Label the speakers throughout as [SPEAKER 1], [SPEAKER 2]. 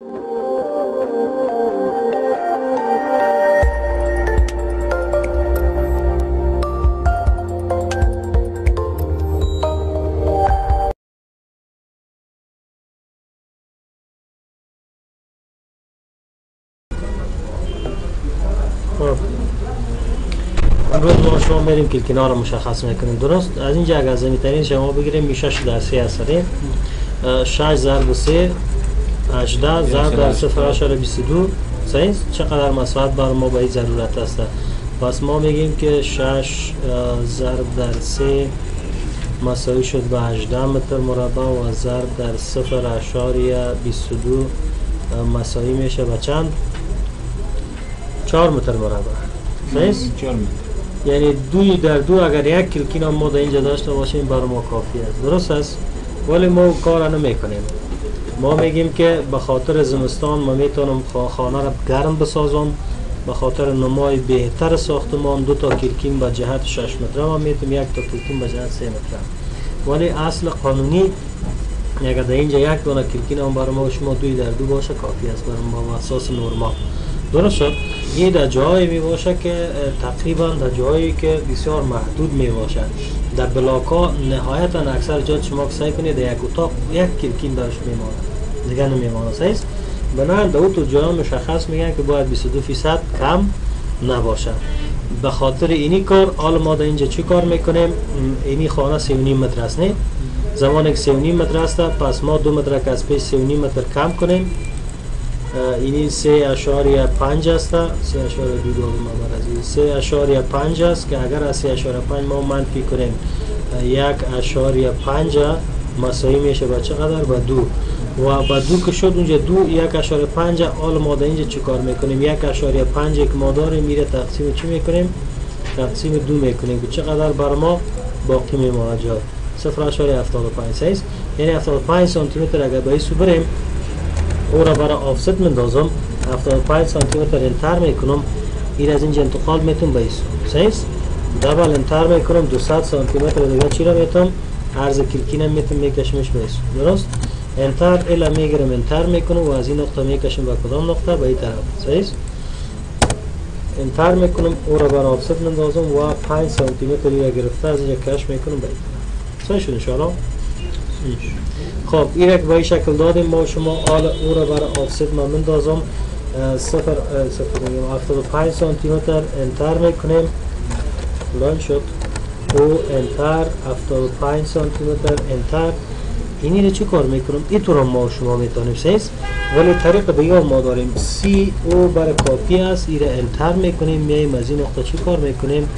[SPEAKER 1] خب. امروز ما شما میریم که کنار مشخص می‌کنیم درست؟ از اینجا اگر زمینترین شما بگیریم می 6 در 3 هستیم. 6 ضرب 3 18 ضرب در 0 اشاره 22 صحیح چقدر مساحت بر ما به ضرورت است؟ پس ما میگیم که 6 ضرب در 3 مساوی شد به 18 متر مربع و ضرب در 0 اشاریه 22 مساوی میشه به چند؟ 4 متر مربع. صحیح
[SPEAKER 2] 4 متر.
[SPEAKER 1] یعنی دوی در دو اگر یک کلکین هم ما در اینجا داشته باشیم برای ما کافی است. درست است؟ ولی ما کار نمی‌کنیم. ما میگیم که به خاطر زمستان ما می‌تونم خانه را گرم بسازم. به خاطر نمای بهتر ساختمان دو تا کلکین به جهت 6 متر ما می‌تونم یک تا کلکین به جهت 3 متر ولی اصل قانونی اگر در اینجا یک دونه کلکین هم برای ما و شما دوی در دو باشه کافی است برای ما و اساس نورما درست شد. این در جایی می باشه که تقریبا در جایی که بسیار محدود می باشد در بلاکا نهایتا اکثر جا شما سعی کنید در یک اتاق یک کلکین درش میماند دیگه نمیماند. صحیح بنابراین در تو جا مشخص میگن که باید 22 فیصد کم نباشه به خاطر اینی کار حالا ما در اینجا چی کار می‌کنیم؟ اینی خانه 3.5 متر است نه؟ زمان که 3.5 متر است پس ما دو متر که از پیش 3.5 متر کم کنیم. اینی سه اشاریه پنج است. سه اشاریه دو دو ما سه اشاریه پنج است که اگر از سه اشاریه پنج ما منفی کنیم؟ یک اشاریه پنج مساوی میشه با چقدر؟ با دو. و با دو که شد اونجا دو یک اشاریه پنج حال ما در اینجا چی کار می‌کنیم؟ یک اشاریه پنج که ما داریم میره تقسیم چی می‌کنیم؟ تقسیم دو می‌کنیم که چقدر بر ما باقی میماند جا؟ صفر اشاریه هفتاد و پنج سیز یعنی هفتاد و پنج سانتی متر اگر با ایسو بریم او را برای آفست مندازم 75 سانتی متر enter می‌کنم. این از اینجا انتقال می‌تونم به ایسو سیز double enter می‌کنم 200 سانتی متر دیگه چی را می‌تونم؟ عرض کلکینم می‌تونم میکشمش به ایسو درست؟ enter الا می‌گیرم enter می‌کنم و از این نقطه می‌کشم به کدام نقطه؟ به این طرف. سیز enter می‌کنم O را برای offset مندازم و 5 سانتی متر را گرفته از اینجا کش می‌کنم به این طرف. شد انشاءالله؟ خب این با این شکل دادیم ما شما. آل او را برای آفست ما مندازم صفر صفر میگم 75 سانتی متر انتر می‌کنیم. بلند شد. او انتر 75 سانتی متر انتر. اینی رو چی کار می‌کنم؟ این طور ما شما می‌تونیم سیز ولی طریق دیگه ما داریم. سی او برای کافی است این انتر می‌کنیم میایم از این نقطه چی کار می‌کنیم؟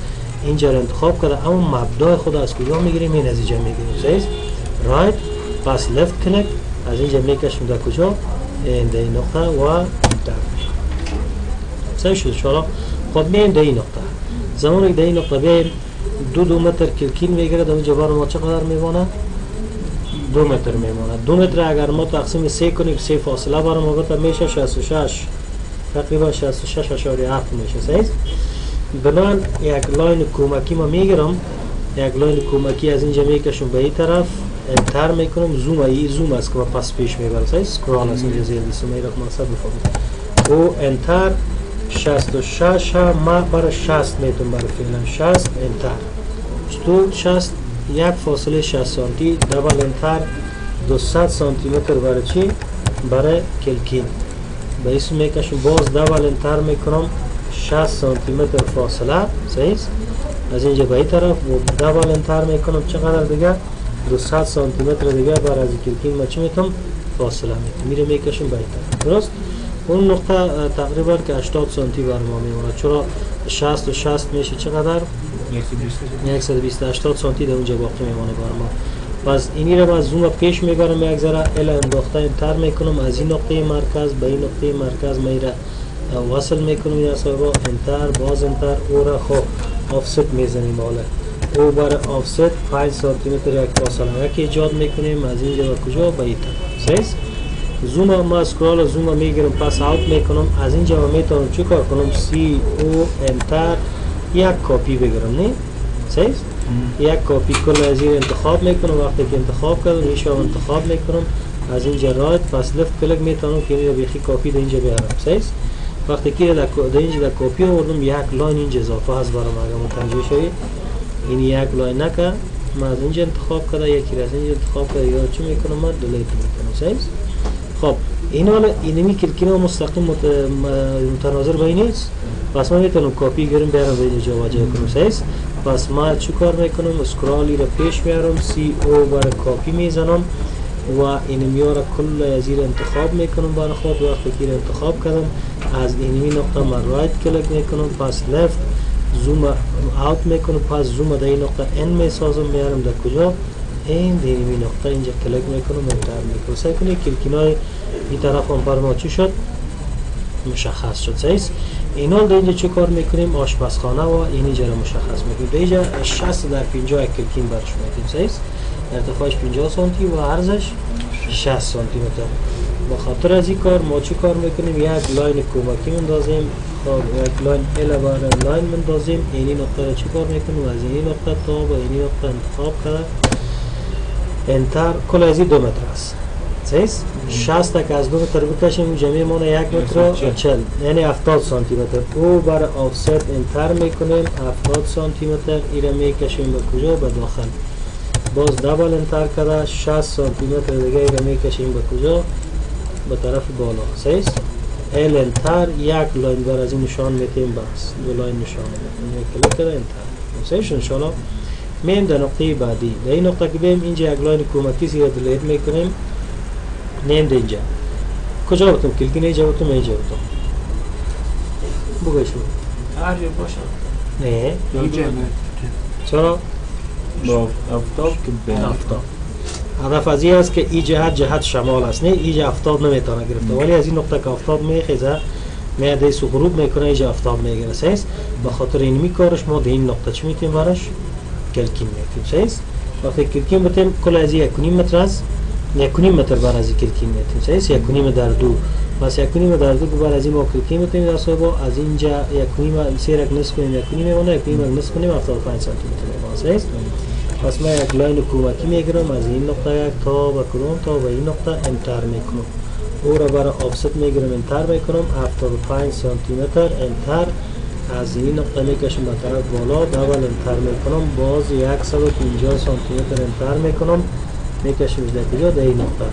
[SPEAKER 1] اینجا رو انتخاب کرده اما مبدای خود از کجا می‌گیریم؟ این نتیجه می‌گیریم. سیز رایت پس لفت کنک از اینجا می‌کشیم در کجا؟ این در این نقطه و در سعی شد شما خب میایم در این نقطه. زمانی که در این نقطه بیایم دو دو متر کلکین می‌گیره در اونجا بار ما چقدر میمانه دو متر میمانه دو متر اگر ما تقسیم سه کنیم سه فاصله بار ما میشه 66 تقریبا 66 اشاری هفت میشه. سیز بنان یک لاین کمکی ما می‌گیرم. یک لاین کمکی از اینجا می‌کشم به این طرف. انتر می‌کنم. زوم ای زوم است که پس پیش می‌برم. سعی سکرال است. اینجا زیر دستم ایرق منصب بفهمید او انتر 66 هم ما برای 60 می‌تونم برای فعلا 60 انتر. تو 60 یک فاصله 60 سانتی دبل انتر 200 سانتی متر برای چی؟ برای کلکین. به اسم می‌کشم باز دبل انتر می‌کنم 60 سانتی متر فاصله. صحیح از اینجا به این طرف و دبل انتر می‌کنم چقدر دیگه؟ 200 سانتی متر دیگه بر از کلکین ما چی فاصله می‌تونم میره می‌کشم به این طرف. درست؟ اون نقطه تقریبا که 80 سانتی بر ما چرا 60 و 60 میشه؟ چقدر؟ 120 80 سانتی در اونجا باقی میمونه بر ما. پس اینی رو باز زوم پیش می‌برم یک ذره الا انداخته انتر می‌کنم. از این نقطه مرکز به این نقطه مرکز میره وصل می‌کنم یا صاحبا. enter باز enter. O را خب offset می‌زنیم حالا. O برای offset. 5 سانتی متر یک فاصله یک ایجاد می‌کنیم. از اینجا به کجا؟ به این طرف. زوم ما scroll zoom می‌گیرم. پس out می‌کنم. از اینجا می‌تونم چی کار کنم؟ CO enter. یک کاپی بگیرم نه؟ سیز یک کاپی کل از این انتخاب می‌کنم. وقتی که انتخاب کردم میشه انتخاب می‌کنم. از اینجا right پس left click می‌تونم که اینجا بیخی کافی در اینجا بیارم. سیز وقتی که در اینجا در کپی آوردم یک line اینجا اضافه هست برام. اگر متوجه شوید این یک line نکه. ما از اینجا انتخاب کرده یکی از اینجا انتخاب کرده یا چی می‌کنم من delete می‌کنم. سیز خب. این حالا اینمی کلکینا مستقیم متناظر با نیست. پس ما می‌تونم کپی گرم بیارم به اینجا جا کنم. سیز پس ما چی کار می‌کنم؟ scroll ایره پیش میارم CO برای کپی می‌زنم و این میاره کل از انتخاب می‌کنم. برای خود وقتی که انتخاب کردم از اینمی نقطه من right click می‌کنم. پس left zoom out می‌کنم. پس زوم در این نقطه in می‌سازم. میارم در کجا؟ این اینمی نقطه اینجا کلک می‌کنم. enter می‌کنم. سعی کنید کلکینای این طرف هم بر ما چی شد. مشخص شد. سیست اینا در اینجا چه کار می‌کنیم؟ آشپزخانه و اینجا رو مشخص می‌کنیم. در اینجا 60 در 50 کلکین برش می‌کنیم سیست ارتفاعش 50 سانتی و عرضش 60 سانتی متر با خاطر از این کار ما چه کار می‌کنیم؟ یک line کمکی مندازیم خب یک line L برای line مندازیم اینی نقطه رو چه کار می‌کنیم؟ از این نقطه تا با اینی نقطه انتخاب کرده enter کل از دو متر است. سیست 60 تک از دو متر بکشیم جمعی مونه یک متر و چل یعنی 70 سانتی متر O برای offset enter می‌کنیم 70 سانتی متر ایره می‌کشیم به کجا؟ به داخل. باز double enter کرده 60 سانتی متر دیگه ایره می‌کشیم به کجا؟ به طرف بالا. سیست L enter یک line بر از این نشان میتیم بس. دو line نشان میتیم. یک کلیک کرده enter. سیست انشالله میم در نقطه بعدی. در این نقطه که بیم اینجا یک line کمکی زیر delete می‌کنیم. نیم ده اینجا کجا بتون کلکی اینجا بتون اینجا بتون بگوی شو
[SPEAKER 2] هر جا باشه
[SPEAKER 1] نه.
[SPEAKER 2] اینجا
[SPEAKER 1] چرا؟
[SPEAKER 2] با افتاب که به
[SPEAKER 1] افتاد هدف از این است که این جهت جهت شمال است. نه اینجا افتاد نمی‌تونه گرفته. ولی از این نقطه که افتاد میخیزه میاده سو غروب می‌کنه اینجا افتاد می‌گیره. سیست به خاطر این می کارش ما در این نقطه چی میتیم برش کلکین میتیم سیست وقتی کلکین بتیم کل از یک کنیم متر است. یک کنیم متر بر کلکین میتیم سیست یک کنیم در دو. بس یک کنیم در دو بر از این ما کلکین میتیم در صاحب از اینجا یک کنیم سیرک نصف کنیم یک کنیم میمونه یک کنیم نصف کنیم 75 سانتی متر میمونه. پس من یک line کمکی می‌گیرم از این نقطه یک تا به کدوم؟ تا به این نقطه enter می‌کنم. O را برای offset می‌گیرم enter می‌کنم 75 سانتی متر enter. از این نقطه می‌کشم به طرف بالا double enter می‌کنم باز 150 سانتی متر enter می‌کنم. می‌کشم در کجا در این نقطه.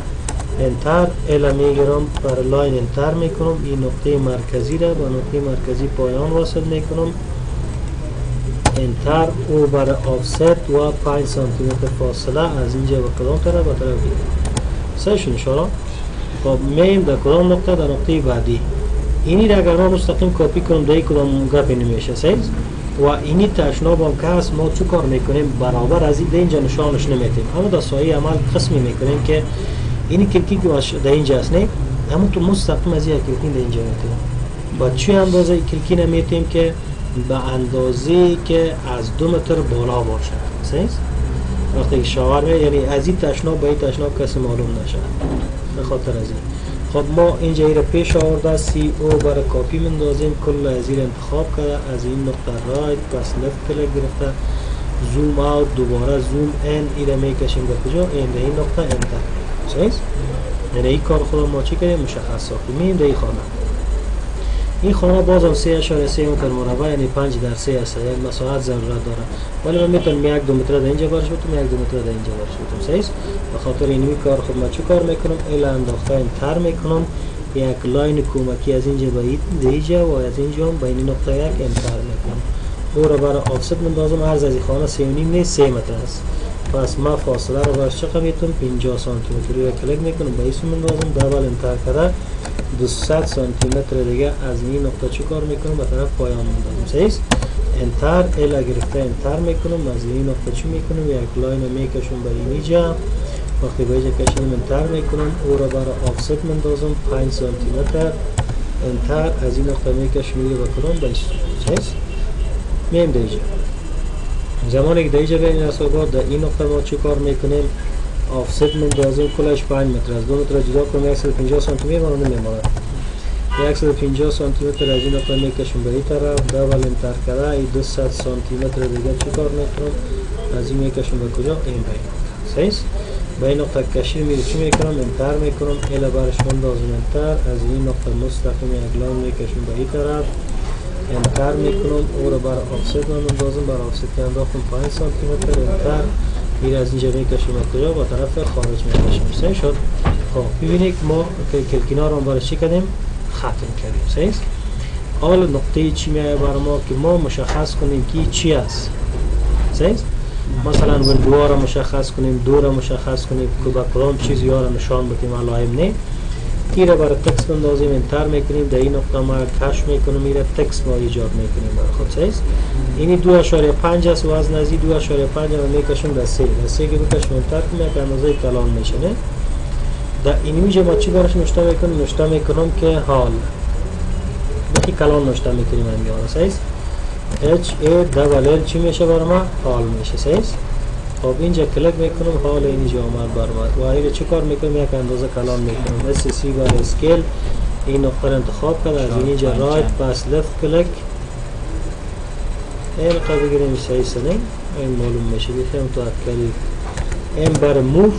[SPEAKER 1] enter L را می‌گیرم بر line enter می‌کنم. این نقطه مرکزی را با نقطه مرکزی پایان واصل می‌کنم. enter O برای offset و 5 سانتی متر فاصله از اینجا به کدام طرف؟ به طرف دیگه. سهش انشاءالله. خب میم در کدام نقطه؟ در نقطه بعدی. اینی را اگر ما مستقیم کپی کنم در کدام کپی نمیشه سیز و اینی تشناب هم که هست ما چه کار می‌کنیم؟ برابر از این اینجا نشانش نمیتیم اما در سایه عمل قسمی می‌کنیم که اینی کلکی که در اینجا هست نه؟ اما تو مستقیم از این کلکی در میتیم با چه اندازه کلکی نمیتیم که به اندازه که از دو متر بالا باشد سیز وقتی shower یعنی از این تشناب به این تشناب کسی معلوم نشد به خاطر از این. خب ما اینجا ایره پیش آورده CO برای کاپی مندازیم کل از این انتخاب کرده. از این نقطه right پس left click گرفته. zoom out دوباره zoom in ایره می‌کشیم به کجا؟ این این نقطه. enter یعنی این کار خود ما چی کردیم مشخص ساختیم. این در این خانه. این خانه بازم 3 اشاره 3 متر مربع یعنی 5 در 3 است یک مساحت ضرورت داره. ولی من می‌تونم یک دو متر در اینجا برش بتونم یک دو متر در اینجا برش بتونم سیس به خاطر این کار خود من چه کار می‌کنم؟ L را انداخته enter می‌کنم. یک line کمکی از اینجا به اینجا و از اینجا هم به این نقطه یک enter می‌کنم. O را برای offset مندازم. عرض از این خانه 3 نیم نیست 3 متر است. پس ما فاصله رو برش چقدر می‌تونم؟ 50 سانتی متر رو کلیک می‌کنم. به ایسو مندازم. double enter کرده 200 سانتی متر دیگه از این نقطه چه کار می‌کنم به طرف پایان میدازم سیست enter L گرفته enter می‌کنم از این نقطه چی می‌کنم یک line می‌کشم به اینجا. وقتی به اینجا کشیدم enter می‌کنم O را برای offset مندازم 5 سانتی متر انتر از این نقطه می‌کشم میره به کدوم به سیست میم دیجا زمانی که دیجا بین اصابات در این نقطه ما چی کار می‌کنیم؟ آفست مندازیم کلش 5 متر از 2 متر جدا کنیم 150 سانتی متر رو نمیمونه 150 سانتی متر از این نقطه می‌کشیم به این طرف دبل انتر کرده ای 200 سانتی متر دیگه چی کار می‌کنم؟ از این می‌کشیم به کجا؟ این به این سیس به این نقطه کشی میره چی می‌کنم؟ انتر می‌کنم. اله برش بندازم انتر از این نقطه مستقیم اقلام می‌کشم به این طرف. انتر می‌کنم. او رو بر آفست من اندازم بر آفست که انداختم 5 سانتی متر انتر میره از اینجا می‌کشم کجا با طرف خارج می‌کشم سه شد. خب ببینید ما که رو برای چی کردیم؟ ختم کردیم. است؟ حالا نقطه چی میایه بر ما که ما مشخص کنیم که چی است؟ است؟ مثلا ویندو را مشخص کنیم دو را مشخص کنیم که با کدام چیز یا را نشان بدیم علائم نه تیره برای تکس بندازیم enter می‌کنیم در این نقطه ما کش می‌کنیم میره تکس ما ایجاد می‌کنیم. برای خود سیز اینی دو اشاره پنج است و از نزی دو اشاره پنج رو می‌کشیم در سه. در سه که بکشیم enter کنیم که اندازه کلان میشه نه در اینی میجه ما چی برش نشته می‌کنیم؟ نشته می‌کنم که hall. بخی کلان نشته می‌کنیم همیان سیز H A double L چی میشه بر ما؟ hall میشه. سیز خب اینجا کلک می‌کنم hall اینجا آمد بر ما. و اینجا چه کار می‌کنم یک اندازه کلان می‌کنم SC بر scale این نقطه رو انتخاب کرد از اینجا رایت پس لفت کلک. این قبل بگیریم سعی سنه این معلوم میشه. بخیم تو کلی این بر موف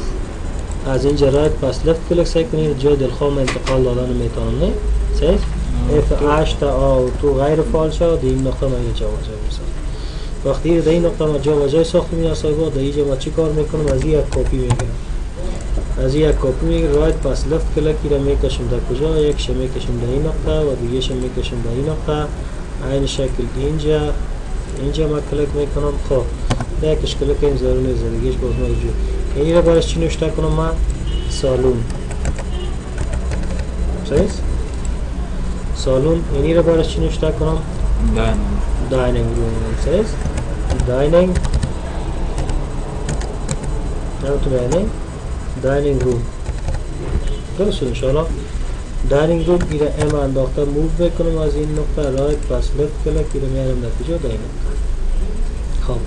[SPEAKER 1] از اینجا رایت پس لفت کلک سعی کنید جای دلخواه انتقال دادن می‌تونم نه؟ سعی اف 8 آ تو غیر فعال شد این نقطه ما اینجا جابجا می‌سازم وقتی در این نقطه ما جابجا ساختیم یا صاحبا در اینجا ما چی کار می‌کنم از این یک کپی می‌گیرم از یک کپی می‌گیرم رایت پس لفت کلکی را می‌کشم در کجا؟ یک شه می‌کشم در این نقطه و دیگه شه می‌کشم در این نقطه. این شکل اینجا اینجا ما کلک می‌کنم. خب یکش کلک این ضرور نیست دیگهش باز ما جو این را برش چی نوشته کنم ما سالون. سالون. اینی رو برش چی نوشته کنم؟
[SPEAKER 2] Dining.
[SPEAKER 1] Dining room says. Dining. Now to dining. Dining room. درست انشاءالله. Dining room ایره ام انداخته. move بکنم از این نقطه. right پس left click. ایره میارم کجا در خب.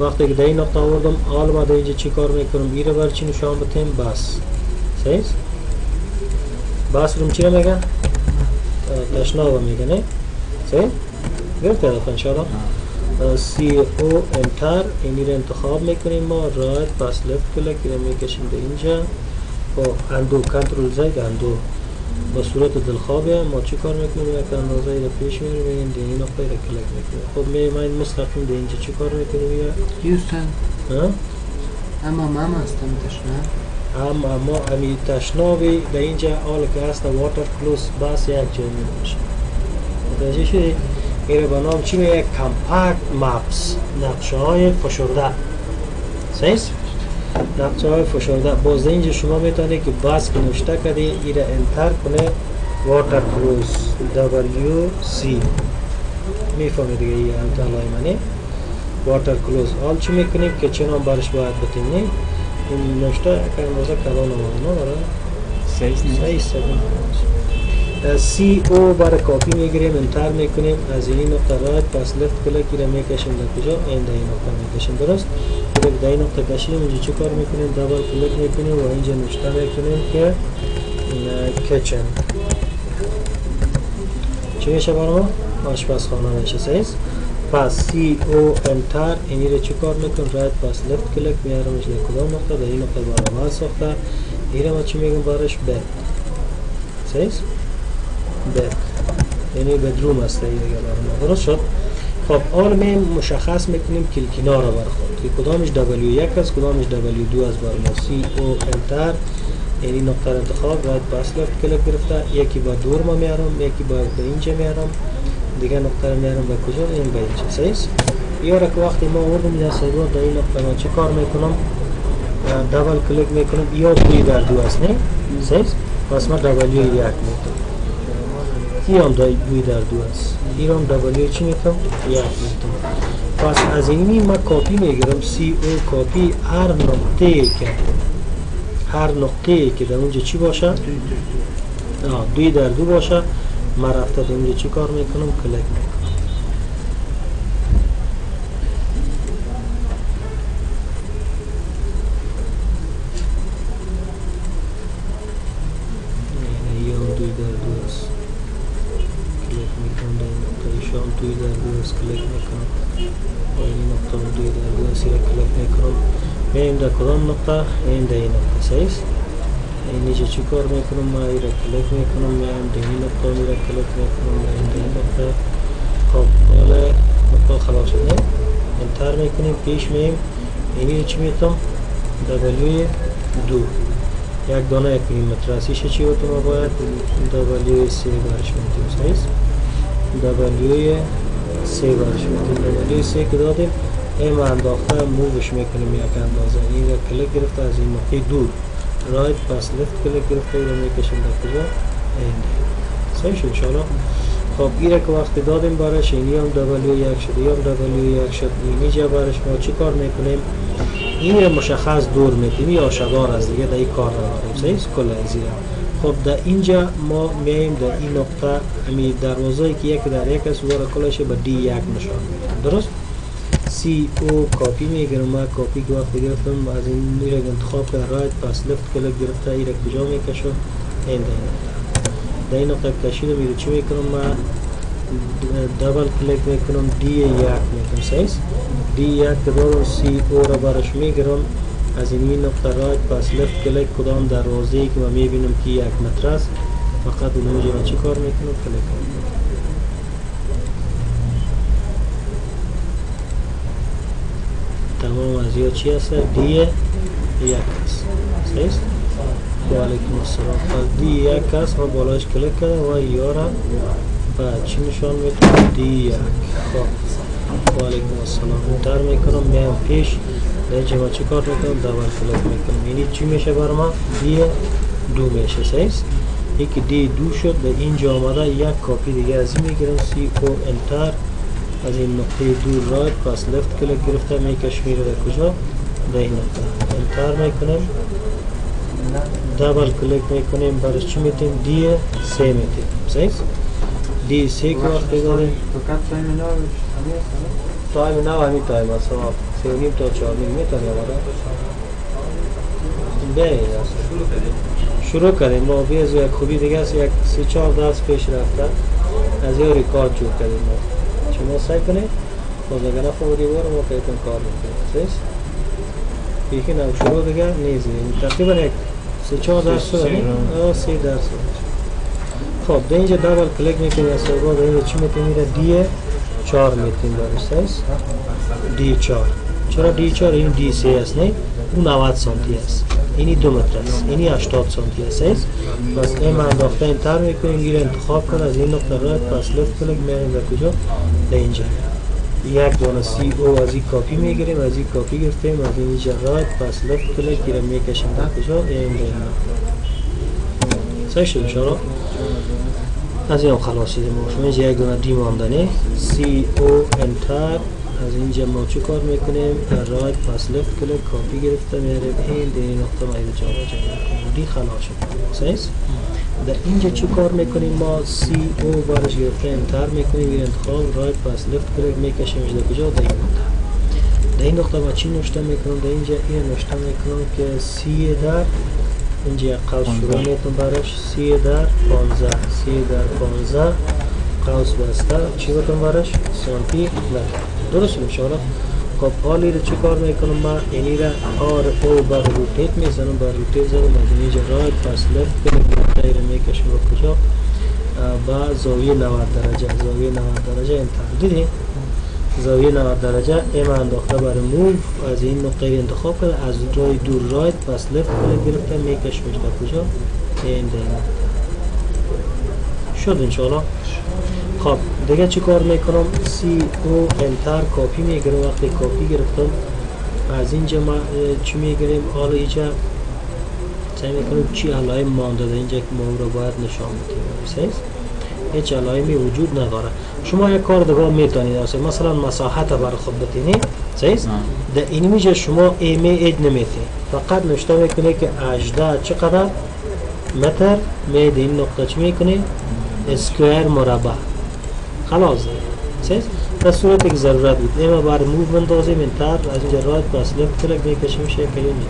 [SPEAKER 1] وقتی که در این نقطه آوردم حال ما در اینجا چی کار می‌کنم؟ ایره بر چی نشان بتیم. بس سیز bathroom چی رو میگن؟ تشنابه میگه نه سیز دفعه انشاءالله سی او انتر اینی رو انتخاب می‌کنیم ما. رایت پس لفت کلک رو می‌کشیم به اینجا. و اندو کنترل زید اندو با صورت دلخوابه. ما چی کار می‌کنیم؟ یک اندازه رو پیش میریم این دی این نقطه رو کلک می‌کنیم. خب می ما این مستقیم دی اینجا چی کار می‌کنیم؟ یا ها
[SPEAKER 3] اما ماما هستم تشنه.
[SPEAKER 1] اما امی تشنابی در اینجا آل که هست واتر کلوز بس یک جای میشه متوجه شدی؟ رو به نام چی میگه کمپکت مپس نقشه های فشرده سیست نقشه های فشرده باز اینجا شما می‌تونید که بس که نوشته کردی این رو انتر کنه واتر کلوز W C. می‌فهمید دیگه این امتحالای منی واتر کلوز حال چی می‌کنیم که چنان برش باید بتیم نه این نوشته که اندازه کلان آمانه برای صحیح صحیح CO برای کاپی می‌گیریم enter می‌کنیم. از این نقطه right پس left click ی رو می‌کشیم. در کجا؟ این در این نقطه می‌کشیم. درست؟ کلیک در این نقطه کشیم. اینجا چه کار می‌کنیم؟ double click می‌کنیم و اینجا نوشته می‌کنیم که kitchen چی میشه برای ما؟ آشپزخانه میشه. سیز پس CO enter اینی رو چه کار می‌کنم right پس left click میارمش در کدام نقطه؟ در این نقطه برای ما ساخته. این رو ما چی میگم برش بد سیز بد یعنی بدروم است دیگه درست شد؟ خب آن می مشخص می‌کنیم کلکینا رو بر خود که کدامش W1 است کدامش W2 است. بر ما سی او انتر. یعنی نقطه انتخاب باید پس لفت کلک گرفته. یکی با دور ما میارم یکی با به اینجا میارم دیگه نقطه میارم به کجا؟ این به اینجا سیز یا را که وقتی ما آوردم یا سیبا در این نقطه ما چه کار می‌کنم؟ double click می‌کنم. یا W در دو است نه؟ سیز پس ما دبل یک می‌کنم. هم W در دو است؟ این هم double چی می‌کنم یک می‌کنم پس از اینی ما کاپی می‌گیرم. CO کاپی هر نقطه که هر نقطه که در اونجا چی باشه؟ W در دو باشه. ما رفته در اونجا چی کار می‌کنم؟ کلیک می‌کنم یعنی یه هم دوی در دو است کلیک می‌کنم در این نقطه شام دوی در دو است کلیک می‌کنم و این نقطه هم دوی در دو است را کلیک می‌کنم میایم در کدام نقطه این در این نقطه صحیح است؟ اینجا چی کار می‌کنم ما ایره کلیک می‌کنم میایم در این نقطه میره کلیک می‌کنم میایم در این نقطه حالا نقطه خلاص شد نه enter می‌کنیم پیش میایم اینی چی می‌تونم دبلیوی دو یک دانه پیریمتر اسیش چی بودم ما باید دبلیوی سه برش می‌تونیم صحیح است؟ دبلیوی سه برش می‌تونیم این انداخته مووش می‌کنیم یک اندازه. این رو کلیک گرفته از این نقطه دور رایت پس لفت کلیک گرفته این رو می‌کشیم در کجا؟ این. صحیح شد خب این که وقتی دادیم برش اینی هم دبلیو یک شد هم دبلیو یک شد. اینی جا ما چی کار می‌کنیم؟ این مشخص دور می‌کنیم یا آشکار است دیگه در این کار نداریم. صحیح؟ کل از خب در اینجا ما میایم در این نقطه امی دروازه که یک در یک است وارا کلش به D یک نشان میدیم. درست؟ CO کاپی می‌گیرم. ما کاپی که وقتی گرفتم. از این میره انتخاب کرد. right پس left click گرفته. این را کجا می‌کشم این در این نقطه در کشیدم میره چی می‌کنم؟ ما double click می‌کنم. D یک می‌کنم. سیز D یک که دارم CO را برش می‌گیرم. از این نقطه right پس left click کدام دروازه ای که ما می‌بینم که یک متر است؟ فقط اونجا چی کار می‌کنم؟ کلیک تمام از چی هست D یک است صحیح است و علیکم السلام. پس D یک است ما بالایش کلیک کرده و یا را بعد چی نشان می‌تونم D یک. خب. و علیکم السلام. enter می‌کنم میام پیش. اینجا ما چی کار می‌کنم؟ double click می‌کنم. یعنی چی میشه بر ما D دو میشه. صحیح یکی D دو شد به اینجا آمده. یک کاپی دیگه از این می‌گیرم. CO enter از این نقطه دور right پس left click گرفته. می کشمیر در کجا؟ در این نقطه. enter می‌کنیم دبل کلیک می‌کنیم. برش چی میتیم دی سه میتیم صحیح؟ دی سه که وقتی داریم تایم نه همی تایم است سه و نیم تا چهار نیم می‌تونیم آمده بله شروع کردیم. ما بی از یک خوبی دیگه است. یک سی چهار درس پیش رفته از یه ریکارد جور کردیم ما شما سعی کنید باز اگر نفهمیدی بار ما پیتون کار می‌کنیم سیست یکی نو شروع دیگه نیزی. تقریبا یک درس شده نه؟ سی درس خب در اینجا double click می‌کنیم از سرگاه در اینجا چی می‌تونیم میره D چهار می‌تونیم دارش سیست D چهار. چرا D چهار؟ این D سه است نه؟ اون 90 سانتی است. اینی دو متر است. اینی 80 سانتی است. پس این انداخته enter می‌کنیم گیر انتخاب کن از این نقطه right پس left click میاریم به کجا؟ به اینجا. یک دانه CO از این کاپی می‌گیریم از این کاپی گرفتیم از اینجا right پس left click گیر می‌کشیم. به کجا؟ این به این صحیح شد انشاءالله از این هم خلاص شدیم. شما اینجا یک دانه دی CO enter. از اینجا ما چی کار می‌کنیم؟ right پس left click کاپی گرفته میاریم این این نقطه ما اینجا جا جا دی خلاص شد. صحیح در اینجا چی کار می‌کنیم؟ ما CO برش گرفته enter می‌کنیم این انتخاب right پس left click می‌کشیم در کجا؟ در این نقطه. در این نقطه ما چی نوشته می‌کنم؟ در اینجا این نوشته می‌کنم که سی در اینجا قوس شروع می‌تونم برش سی در پانزه سی در پانزه قوس بسته. چی بتون برش سانتی متر درست انشاءالله خب حالی رو چی کار می‌کنم؟ من اینی را آر او بر روتیت می‌زنم. بر روتیت زدم. از اینجا رایت پس لفت کنیم رو می‌کشم به کجا؟ با زاویه 90 درجه. زاویه 90 درجه enter دیدی زاویه 90 درجه ام انداخته برای move. از این نقطه انتخاب کرده. از جای دور right پس left click گرفته. میکشمش به کجا؟ این شد انشاءالله. خب دیگه چی کار می‌کنم؟ CO enter کاپی می‌گیرم. وقتی کاپی گرفتم از اینجا ما چی می‌گیریم؟ حالا اینجا سعی می‌کنیم چی علائم مانده در اینجا که ما رو باید نشان بدیم. هیچ علائمی وجود نداره. شما یک کار دیگه می‌تونید. مثلا مساحت برای خود بتینید صحیح در این میجا شما ایمه اید نمیتید فقط نشته می‌کنه که 18 چقدر متر مید این نقطه چی می‌کنی؟ اسکویر مربع. خلاص. صحیح در صورت که ضرورت بود. اما بار موو بندازیم انتر از اینجا رایت پس لفت کلک می‌کشیم. شکلی نیم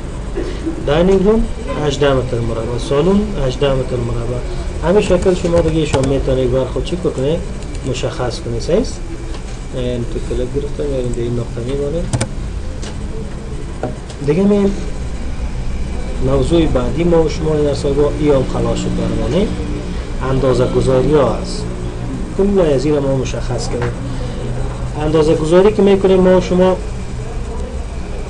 [SPEAKER 1] داینینگ روم 18 متر مربع. سالون 18 متر مربع. همین شکل شما دیگه شما می‌تونید بار خود چی کنید مشخص کنید. صحیح این تو کلک گرفتم یا این نقطه میبانه دیگه میم موضوع بعدی ما شما در سایبا ای هم خلاص شد برمانه اندازه گذاری ها هست. کل از این ما مشخص کردیم. اندازه گذاری که می‌کنیم ما شما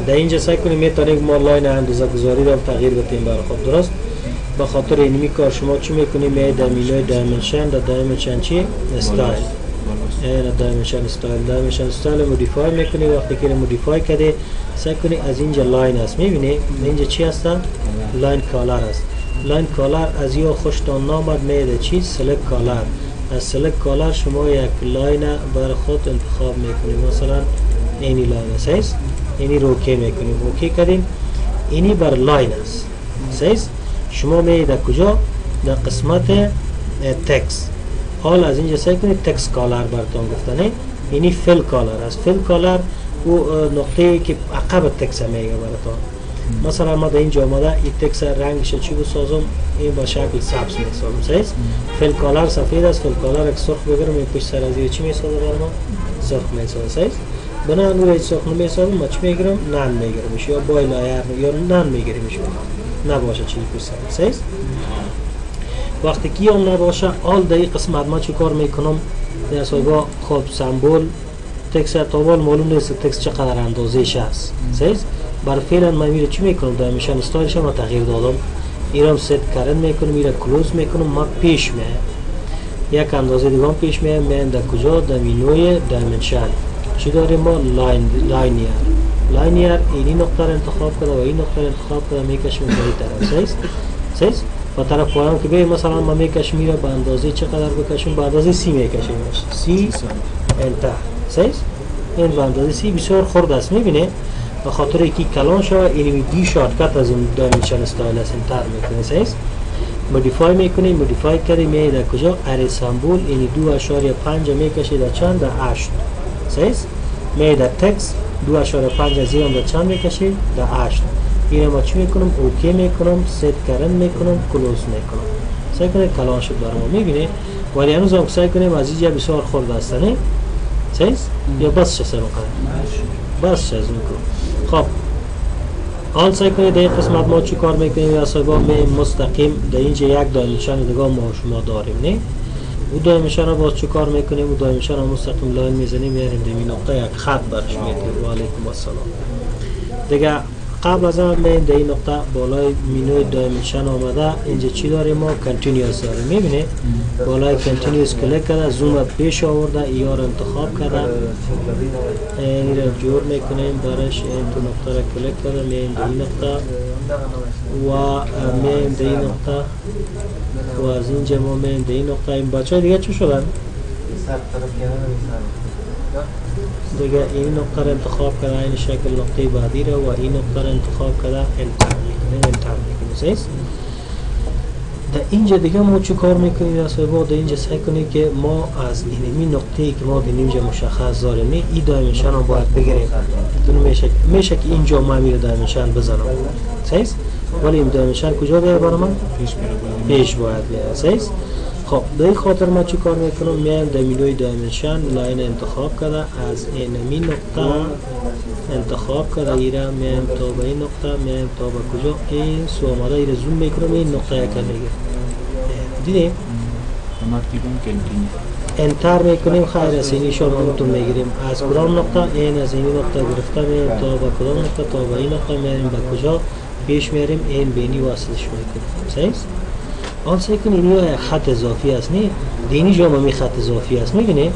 [SPEAKER 1] در اینجا سعی کنیم می‌تونیم ما line اندازه گذاری رو تغییر بدیم برای خود درست؟ به خاطر اینمی کار شما چی می‌کنیم می در مینوی dimension در dimension چی؟ استایل. این dimension style. dimension style modify می‌کنی وقتی که modify کرده سعی کنی از اینجا line هست. می‌بینی اینجا چی هست؟ line color هست. line color از یا خوشتان نامد میده چی؟ select color. از select color شما یک line بر خود انتخاب می‌کنیم مثلا اینی line است اینی رو OK می‌کنیم. OK کردیم. اینی بر line است. سیز؟ شما میید در کجا؟ در قسمت تکس. حال از اینجا سعی کنید text color براتون گفتنه اینی fill color است. fill color او نقطه که عقب تکس میگه براتون. مثلا ما در اینجا آمده این تکس رنگش چی بسازم این با شکل سبز می‌سازم سیز؟ فل کالر سفید است. فل کالر یک سرخ بگیرم این پشت سر از چی می‌سازه بر ما سرخ می‌سازه. سیز؟ بنا نور سرخ نمی‌سازم ما چی می‌گیرم نان میگیرمش. یا بایل آیر یا نان میگیرمش. نباشه چی پشت سر سیز؟ وقتی که هم نباشه آل در این قسمت ما چی کار می‌کنم. در با خب سمبول تکس تاوال معلوم نیست تکس چقدر اندازهش هست سیز؟ بر فعلا من میره چی می‌کنم؟ در میشن استایلش ما تغییر دادم. ایرام set current می‌کنم میره close می‌کنم ما پیش میه یک اندازه دیگه هم پیش میه میایم در کجا؟ در مینوی dimension چی داریم ما؟ line linear linear اینی نقطه رو انتخاب کرده و این نقطه رو انتخاب کرده می‌کشیم به این طرف. سیز سیز و طرف که به مثلا ما می‌کشیم میره به اندازه چقدر بکشیم؟ به اندازه سی می‌کشیم. سی enter. سیز این به اندازه سی بسیار خرد است. می‌بینه به خاطر یکی کلان شد این دی شارتکت از این دایمنشن استایل است. انتر می‌کنه. سیز مودیفای می‌کنیم مودیفای کردیم. می در کجا؟ اری سمبول اشاری پنج می‌کشه در چند؟ در هشت. سیز می در تکس دو اشاره پنج از این در چند می‌کشه در هشت این ما چی می‌کنم اوکی می‌کنم ست کردن می‌کنم کلوز می‌کنم سعی کنه کلان شد برای ما می‌بینه ولی هنوز هم سعی کنیم از اینجا بسیار خورد هستنه سیز یا بس چه سر بس چه از خب آن سعی کنید در این قسمت ما چی کار می‌کنیم یا سایبا می مستقیم در اینجا یک دایمنشن دیگه ما شما داریم نه او دایمنشن رو باز چی کار می‌کنیم؟ او دایمنشن رو مستقیم لاین می‌زنیم میاریم در این نقطه یک خط برش می‌کنیم و علیکم السلام. دیگه قبل از هم به این نقطه بالای مینوی دایمنشن آمده. اینجا چی داریم ما؟ کنتینیوس داریم. می‌بینه بالای continuous کلیک کرده زوم پیش آورده ای رو انتخاب کرده. این رو جور می‌کنیم برش این تو نقطه رو کلیک کرده میم در این نقطه. و میم در این نقطه. و از اینجا ما میم در این نقطه. این بچه دیگه چی شدن؟ دیگه این نقطه رو انتخاب کرده این شکل نقطه بعدی رو و این نقطه رو انتخاب کرده enter می‌کنه enter می‌کنه سیست در اینجا دیگه ما چه کار می‌کنیم؟ از با در اینجا سعی کنیم که ما از اینمی نقطه که ما در اینجا مشخص داریم. این dimension رو باید بگیریم. میشه میشه که اینجا ما میره dimension بزنم. سیست ولی این dimension کجا بیاره برای من؟ پیش باید بیاره. سیست خب به این خاطر ما چی کار می‌کنم میایم در مینوی dimension line انتخاب کرده از اینمی نقطه انتخاب کرده ایره میایم تا به این نقطه میایم تا به کجا؟ این سو آماده ایره زوم می‌کنم این نقطه یک میگه دیدیم؟ انتر می‌کنیم خیر از اینی شما می‌گیریم. از کدام نقطه؟ این از این نقطه گرفته میایم تا به کدام نقطه؟ تا به این نقطه میاریم به کجا؟ پیش میاریم این بینی وصلش می‌کنیم. صحیح آن سعی کنید اینجا خط اضافی است نه؟ دینی جا می خط اضافی است می‌بینی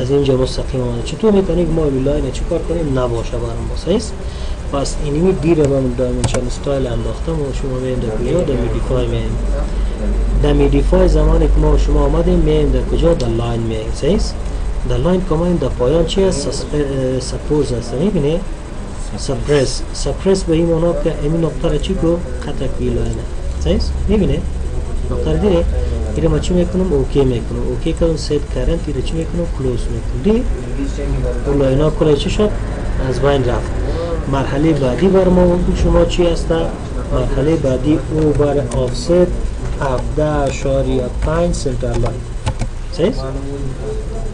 [SPEAKER 1] از اینجا مستقیم آمده. چطور می‌کنیم ما لاین چی کار کنیم؟ نباشه برام واسه پس اینی دیر من دایمنشن استایل انداختم و شما میایم در کجا؟ در میدیفای میایم در میدیفای زمانی که ما شما آمدیم میایم در کجا؟ در لاین میایم سیس در لاین کمان در پایان چی است سپوز است می‌بینی؟ سپرس سپرس به این معنا که این نقطه را چی کو خط لاین سیس می‌بینی؟ نقطه دیره ایره ما چی می‌کنم اوکی می‌کنم اوکی کنم سیت کرنت ایره چی می‌کنم کلوز می‌کنم دی اون لاینا کلای چی شد از بین رفت مرحله بعدی بر ما شما چی هسته مرحله بعدی O بر offset 17 اعشاری 5 center line سیز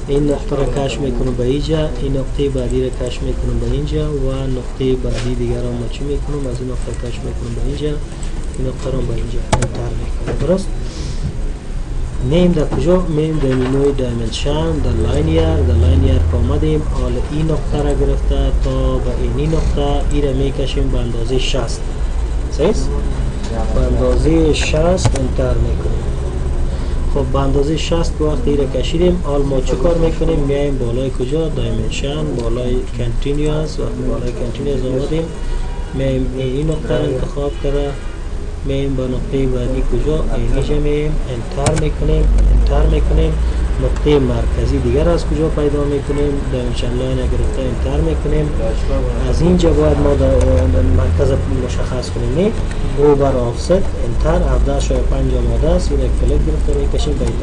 [SPEAKER 1] این نقطه را کش می‌کنم به اینجا این نقطه بعدی را کش می‌کنم به اینجا و نقطه بعدی دیگر را ما چی می‌کنم از این نقطه کش می‌کنم به اینجا این نقطه را به اینجا enter می‌کنم. درست؟ میم در کجا؟ میم در menu ی dimension در linear در linear که آمدیم حالا این نقطه را گرفته تا به اینی نقطه ای را می‌کشیم به اندازه 60 صحیح به اندازه 60 enter می‌کنیم. خب به اندازه 60 که وقتی را کشیدیم حال ما چه کار می‌کنیم؟ میایم بالای کجا؟ dimension بالای continuous. وقتی بالای continuous آمدیم میایم این نقطه انتخاب کرده. میایم با نقطه بعدی کجا؟ اینجا میایم enter می‌کنیم enter می‌کنیم. نقطه مرکزی دیگر از کجا پیدا می‌کنیم؟ dimension line گرفته enter می‌کنیم از اینجا باید ما در مرکز مشخص کنیم. O بر offset enter 17 اعشاری 5 آماده است. این کلک گرفته می‌کشیم به این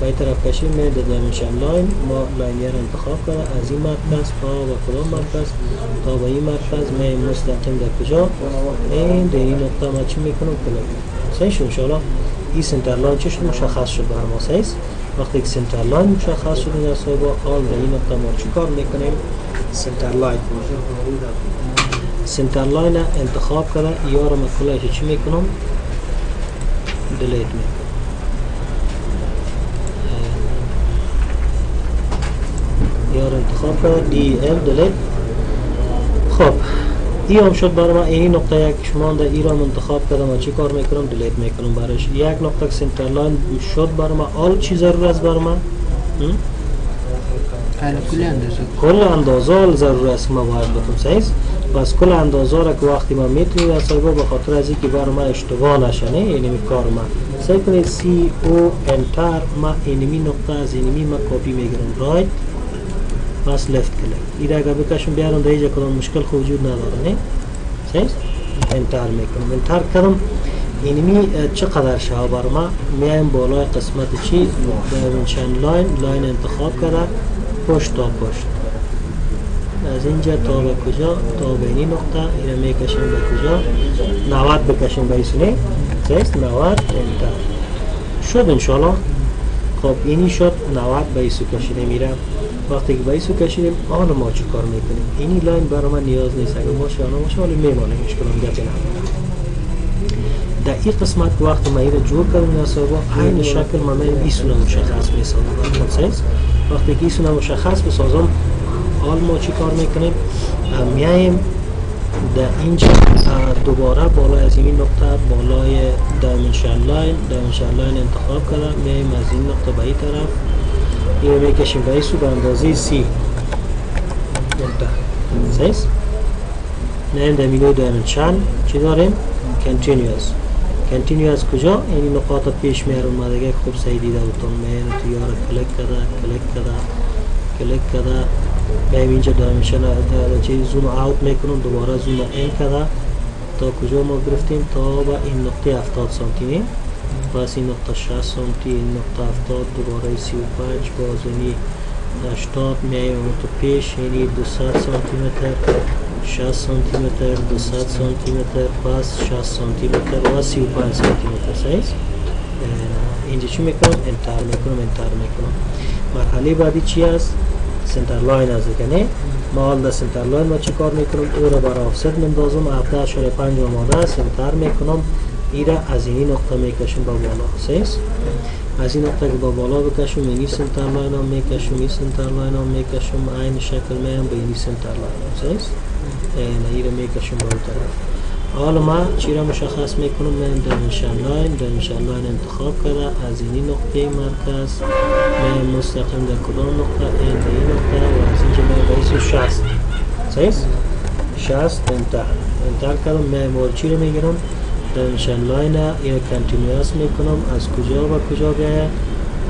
[SPEAKER 1] به این طرف کشیم می dimension line ما linear انتخاب کرده از این مرکز تا به کدام مرکز؟ تا به این مرکز. می مستقیم در کجا؟ این در این نقطه ما چی می‌کنم؟ کلک صحیح شد انشاءالله. این center line چی شد؟ مشخص شد بر ما وقتی که center line مشخص شد در صاحبا حال در این نقطه ما چی کار می‌کنیم؟ center line center line انتخاب کرده یا مکلایش چی می‌کنم؟ delete می‌کنم یا رو انتخاب کرده DL delete خب ای هم شد برای ما اینی نقطه یک شما در ای را انتخاب کردم و چی کار می‌کنم؟ delete می‌کنم برایش. یک نقطه center line شد برای ما. حال چی ضرور است برای ما؟
[SPEAKER 3] کل اندازه.
[SPEAKER 1] کل اندازه ضرور است ما باید بتون صحیح پس کل اندازه را که وقتی ما می‌تونیم در سایبا به خاطر از اینکه برای ما اشتباه نشنه اینمی کار ما. سعی کنید سی او انتر ما اینمی نقطه از اینمی ما کپی می‌گیرم. رایت بس لفت کلک. این اگر بکشم بیارم در اینجا کدام مشکل خود وجود نداره نه؟ صحیح؟ انتر می‌کنم. انتر کردم. اینمی چقدر شها بر ما میایم بالای قسمت چی dimension line line انتخاب کرده پشت تا پشت. از اینجا تا به کجا؟ تا به این نقطه. این می‌کشیم به کجا؟ 90 بکشیم به ایسونه صحیح؟ 90 enter شد انشالله خب اینی شد 90 به ایسو کشیده میره وقتی که به ایسو کشیدیم آن ما چی کار می‌کنیم؟ اینی line برای من نیاز نیست. اگر باشه یا نباشه ولی میمانه مشکل هم گپی نداره در این قسمت که وقتی ما اینو جور کردیم نصابا عین شکل ما من ایسونه مشخص می‌سازم وقتی که ایسونه مشخص بسازم حال ما چی کار می‌کنیم؟ میاییم در اینجا دوباره بالای از این نقطه بالای dimension line. dimension line انتخاب کردم میاییم از این نقطه به این طرف. اینو می‌کشیم به ایسو به اندازه سی. نقطه سیس. میاییم در menu ی dimension چی داریم؟ continuous continuous کجا؟ این نقاط پیش میارم ما دیگه خوب صحیح دیده بودم میاییم تو یار کلک کرده کلک کرده کلک کرده. میایم اینجا dimension چیز zoom out می‌کنم. دوباره zoom in کرده. تا کجا ما گرفتیم؟ تا به این نقطه 70 سانتی این نقطه 60 سانتی نقطه 70 دوباره 35 باز یعنی 80 میایم تو پیش یعنی 200 سانتی متر 60 سانتی متر 200 سانتی متر پس 60 سانتی متر و 35 سانتی متر صحیح اینجا چی می‌کنم؟ enter می‌کنم enter می‌کنم. مرحله بعدی چی است؟ center line از دیگه ما حال در center line ما چی کار می‌کنم؟ O را بر offset مندازم 17 اعشاری 5 آماده‌س enter می‌کنم. این را از این نقطه می‌کشم با بالا. سیس؟ از این نقطه که با بالا بکشم اینی center line هم می‌کشم این center line هم می‌کشم این شکل میم به اینی center line هم. سیس؟ این را می‌کشم با اون طرف. حالا ما چی را مشخص می‌کنم؟ من dimension line dimension line انتخاب کرده از این نقطه مرکز من مستقیم در کدام نقطه؟ این در این نقطه و از اینجا من بایسو 60 صحیح 60 enter enter کردم. من چی رو می‌گیرم؟ dimension line یا continuous می‌کنم. از کجا و کجا گه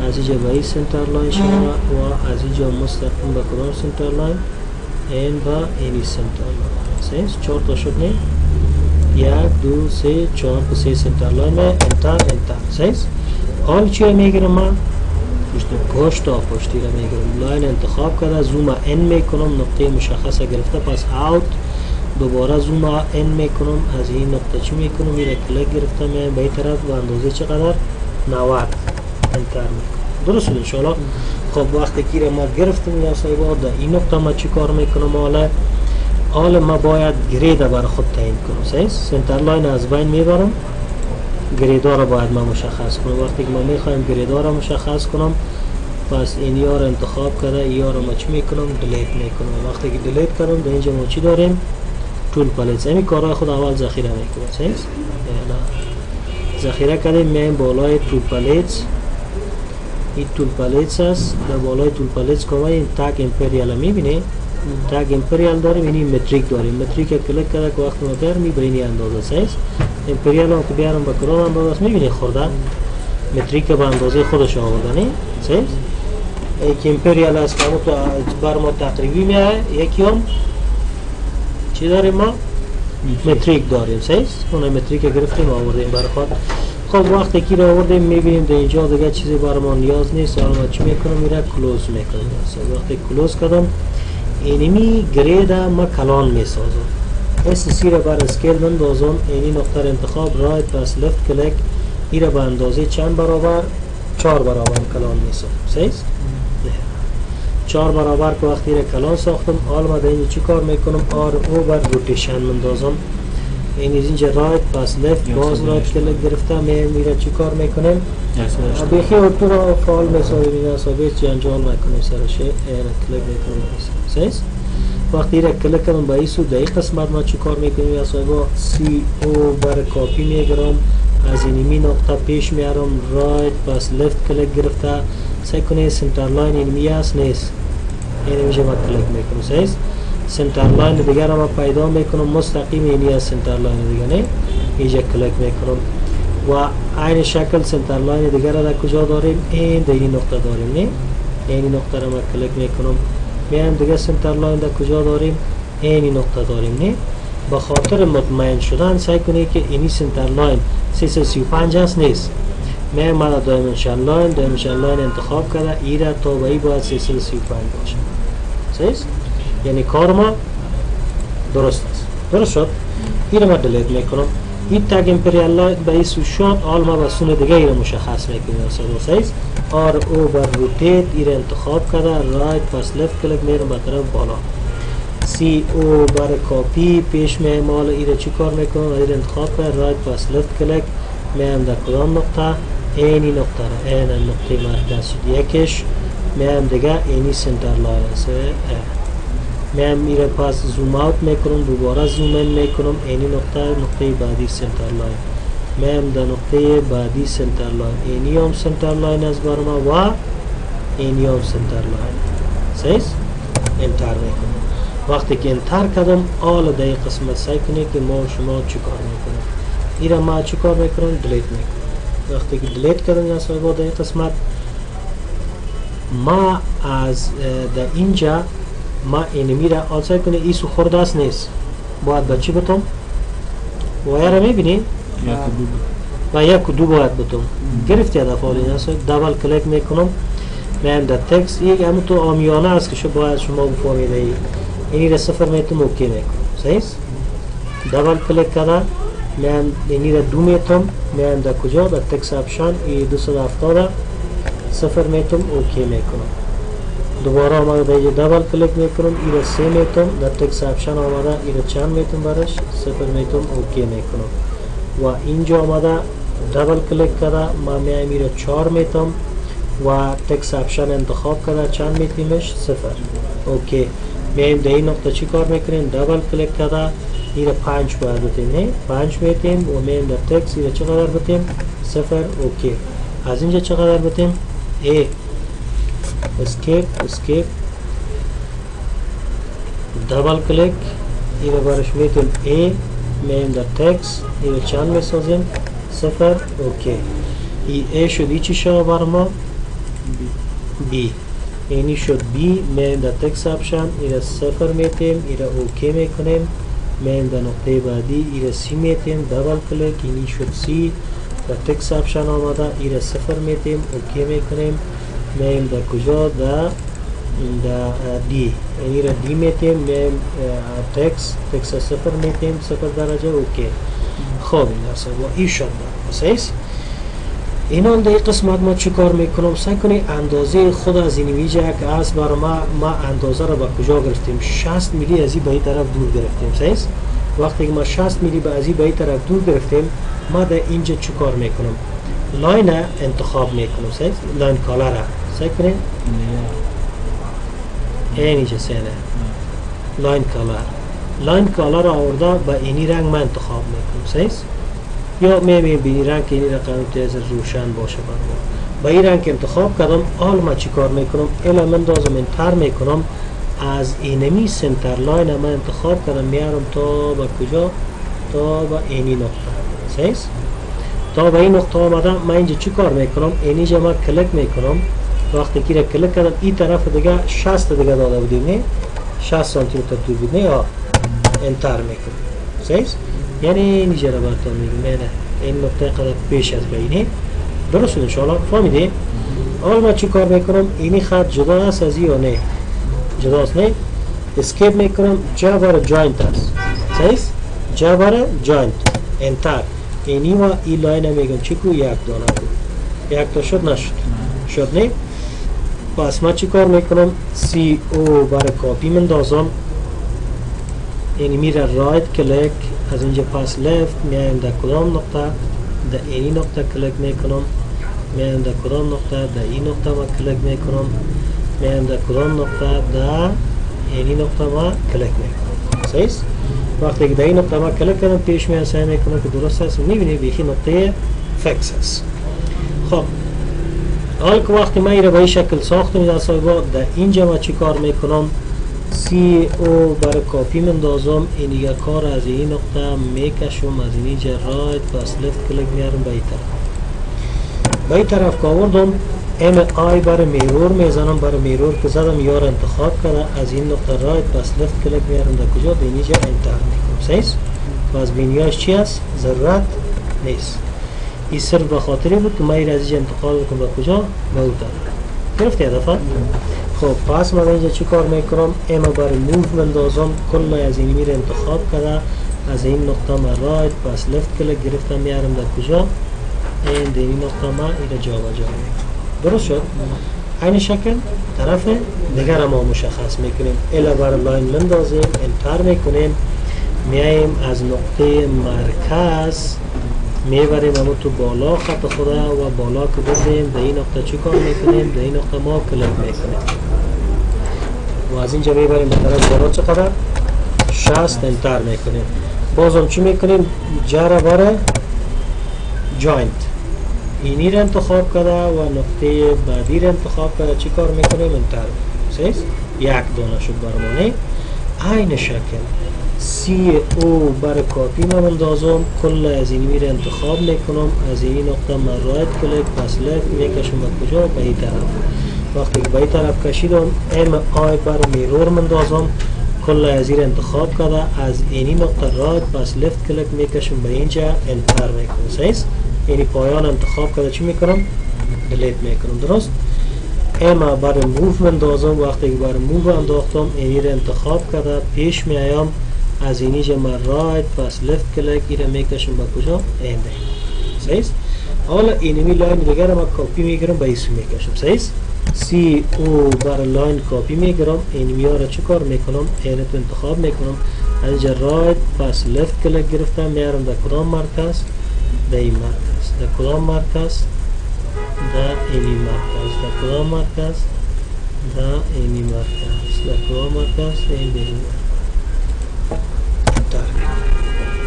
[SPEAKER 1] از اینجا به این center line شده و از اینجا مستقیم به کدام center line. این با اینی center line. صحیح چهار تا شد نه؟ یک دو سه چهار تا سه center line enter enter. سیز حال چی می‌گیرم من؟ پشت پشت تا پشتی را می‌گیرم. line انتخاب کرده zoom in می‌کنم نقطه مشخص گرفته پس اوت دوباره زوم ان می‌کنم از این نقطه چی می‌کنم؟ میره کلک گرفته من به این طرف و اندازه چقدر؟ 90 انتر می‌کنم. درست شد انشاءالله. خب وقتی که ما گرفتیم یا صاحبا در این نقطه ما چی کار می‌کنم؟ حالا حالا ما باید گرید برای خود تعیین کنم. صحیح سنتر لاین از بین می‌برم. گریدا را باید ما مشخص کنم. وقتی که ما می‌خوایم گریدا را مشخص کنم پس این یا را انتخاب کرده این یا را ما چی می‌کنم؟ دلیت می‌کنم. وقتی که دلیت کردم در اینجا ما چی داریم؟ tool palette همین کارهای خود اول ذخیره می‌کنم صحیح ذخیره کردیم میایم بالای tool palette. این tool palette است. در بالای tool palette که این تاگ imperial می‌بینی تاگ imperial داریم اینی metric داریم. metric click کرده که وقت ما بر می به اینی اندازه سایز imperial هم که بیارم با کرون اندازه است می‌بینی خورده. metric به اندازه خودش آورده نه سایز یک imperial است که تو بر ما تقریبی میاه یکی چی داریم ما؟ metric داریم سایز اون metric گرفتیم آوردیم برای خود خب وقتی که رو آوردیم می‌بینیم در اینجا دیگه چیزی برای ما نیاز نیست. حالا ما چی می‌کنم؟ میره close می‌کنم وقتی close کردم اینمی grid ما کلان می‌سازم. SC را بر scale بندازم. اینی نقطه انتخاب right پس left click ای را به اندازه چند برابر؟ چهار برابر کلان می‌سازم. سیز چهار برابر که وقتی را کلان ساختم حالا ما در این چی کار می‌کنم؟ RO بر rotation مندازم این از اینجا right پس left باز right click گرفته می میره چی کار می‌کنم؟ بیخی ortho را فعال می‌سازم این اصابه جنجال می‌کنم سرشه ایره کلک می‌کنم. وقتی را کلک کردم با ایسو در این قسمت ما چی کار می‌کنیم؟ یا صاحبا CO بر کاپی میگرم. از اینمی نقطه پیش میارم right پس left click گرفته. سعی کنه center line اینمی هست نیست. این میشه ما کلک می‌کنم صحیح است center line دیگر ما پیدا می‌کنم مستقیم اینی center line دیگر نه؟ اینجا کلک می‌کنم. و عین شکل center line دیگر را کجا داریم؟ این در این نقطه داریم نه؟ این نقطه را ما کلک می‌کنم. میایم دیگه center line در کجا داریم؟ اینی نقطه داریم نه؟ با خاطر مطمئن شدن سعی کنید که اینی center line 335 هست نیست. میایم من dimension line dimension line انتخاب کرده. ای را تا به ای باید 335 باشه. صحیح یعنی کار ما درست است. درست شد؟ این را ما delete می‌کنم. این یک temporary line به این شد حال ما به سون دیگه ای را مشخص می‌کنیم صحیح RO بر rotate ای را انتخاب کرده. right پس left click میرم به طرف بالا. CO بر کاپی پیش می مال ای را چی کار می‌کنم ای را انتخاب کرده. right پس left click. میم در کدام نقطه؟ اینی نقطه را این نقطه مرکز شد. یکش میم دیگه اینی center میم ای را پس zoom out می‌کنم دوباره zoom in می‌کنم. اینی نقطه نقطه بعدی center line. میم در نقطه بعدی center line. اینی هم center line از بر ما و اینی هم center line. صحیح است enter می‌کنم. وقتی که enter کردم حال در قسمت سعی کنه که ما شما چی کار می‌کنم این را ما چی کار می‌کنم دلیت می‌کنم وقتی که دلیت صاحبا در این قسمت. ما از در اینجا ما اینمی را آل سعی کنه ایسو خورده است نیست. باید با چی بتم وایر را می‌بینی؟ و یک و دو باید بتم گرفتی حالی نسا دبل کلک می‌کنم. من در تکس. یک همون تو آمیانه است که شو باید شما بفهمید ای اینی را صفر میتم اوکی می‌کنم. صحیح double click من اینی را دو میتم من در کجا؟ در text option ای دو سد افتاده صفر میتم OK می‌کنم. دوباره آمده در اینجا double click می‌کنم ای را سه میتم در text option آمده ای را چند میتم برش صفر میتم OK می‌کنم. و اینجا آمده double click کرده ما میایم میره چهار میتم و text option انتخاب کرده چند میتیمش؟ صفر. OK. میایم در این نقطه چی کار می‌کنیم؟ double click کرده ایره پنج باید بتیم نه پنج میتیم و میایم در تکس ایره چقدر بتیم صفر OK از اینجا چقدر بتیم ای escape escape double click ایره برش میتیم A میایم در تکس اینو چند می‌سازیم صفر OK ای ای شد ای چی شد بر ما B اینی شد B میایم در text option ایره صفر میتیم ایره OK می‌کنیم میایم در نقطه بعدی ایره C میتیم double click اینی شد C. در text option آمده ایره صفر میتیم OK می‌کنیم. میایم در کجا؟ در دا D. یعنی را D میتیم میم text text صفر میتیم صفر درجه OK. خوب این اصلا و ای شد صحیح این حال در این قسمت ما چی کار می‌کنم؟ سعی کنی اندازه خود از این ویژه که از بر ما ما اندازه را به کجا گرفتیم؟ 60 میلی از این به این طرف دور گرفتیم سیز وقتی که ما 60 میلی به از این به این طرف دور گرفتیم ما در اینجا چی کار می‌کنم؟ line انتخاب می‌کنم صحیح است line color را. سعی کنی؟ اینجا سینه line color line color را آورده به اینی رنگ من انتخاب می‌کنم سیز یا می‌بینیم به این رنگ که این رقم تیز روشن باشه بر ما به این رنگ انتخاب کردم حال ما چی کار می‌کنم؟ L مندازم enter می‌کنم. از اینمی center line من انتخاب کردم میارم تا به کجا؟ تا به اینی نقطه. سیز تا به این نقطه آمدم من اینجا چی کار می‌کنم؟ اینجا ما کلک می‌کنم. وقتی که کلک کردم این طرف دیگه 60 دیگه داده بودیم نه؟ 60 سانتی متر دور بود نه؟ enter می‌کنم. سیز یعنی اینجا را براتون میگم نه این نقطه قدر پیش از بینه درست شد انشاءالله. فهمیدی حالا من چی کار می‌کنم؟ اینی خط جدا است از یا نه؟ جدا است نه؟ escape می‌کنم. J بر joint است. صحیح است J بر joint enter اینی و این line میگم چی کو؟ یک دانه بود یک تا شد نشد. شد نه؟ پس من چی کار می‌کنم؟ سی او برای کاپی مندازم یعنی میره رایت کلک از اینجا پس لفت میایم در کدام نقطه؟ در اینی نقطه کلک می‌کنم. میایم در کدام نقطه؟ در این نقطه ما کلک می‌کنم. میایم در کدام نقطه؟ در اینی نقطه ما کلک می‌کنم. صحیح؟ وقتی که در این نقطه ما کلک کردم پیش میان سعی می‌کنم که درست است می‌بینی بیخی نقطه fix است خب حال که وقتی من به این شکل ساختم در در اینجا ما چی کار می‌کنم؟ CO برای کاپی مندازم این دیگه کار از این نقطه می‌کشم از اینجا right پس left click میارم به این طرف. به این طرف که آوردم MI برای mirror می‌زنم برای mirror که زدم یار انتخاب کرده از این نقطه right پس left click میارم. در کجا؟ به اینجا enter می‌کنم. سیز پس بینیاش چی است ضرورت نیست. این صرف به خاطری بود که من این اینجا انتقال بکنم. به کجا؟ به اون طرف گرفتی هدفت؟ خب پس من اینجا چی کار می‌کنم؟ M برای move بندازم کل از این میره انتخاب کرده. از این نقطه ما right پس left click گرفتم میارم در کجا؟ این در این نقطه ما ایره جا و جا درست شد؟ این شکل طرف دیگر ما مشخص می‌کنیم. L برای line بندازیم enter می‌کنیم. میاییم از نقطه مرکز می‌بریم اما تو بالا خط خدا و بالا که بردیم در این نقطه چی کار می‌کنیم؟ در این نقطه ما کلک می‌کنیم. و از اینجا می‌بریم به طرف بالا چقدر 60 انتر می‌کنیم. بازم چی می‌کنیم؟ جره باره جاینت اینی رو انتخاب کرده و نقطه بعدی رو انتخاب کرده. چی کار می‌کنیم؟ انتر. سیز؟ یک دانه شد برمانه. عین شکل. CO برای کاپی من اندازم کل از این میره انتخاب می‌کنم. از این نقطه من right click. پس left می‌کشم. به کجا؟ به این طرف. وقتی که به این طرف کشیدم MI بر mirror مندازم کل از این انتخاب کرده از اینی نقطه right پس left click می‌کشم به اینجا enter می‌کنم. سیز یعنی پایان انتخاب کرده. چی می‌کنم؟ delete می‌کنم. درست؟ M برای move مندازم وقتی که برای move انداختم اینی رو انتخاب کرده. پیش میایم از اینجا من right پس left click ایره می‌کشم به کجا؟ اینده سیز حالا اینمی line دیگر ما کپی می‌گیرم به ایسو می‌کشم. صحیح است CO بر line کپی می‌گیرم. اینمی ها را چه کار می‌کنم؟ اینه تو انتخاب می‌کنم. از اینجا right پس left click گرفتم. میارم در کدام مرکز؟ در این مرکز. در کدام مرکز؟ در اینی مرکز. در کدام مرکز؟ در اینی مرکز. در کدام مرکز؟ در این مرکز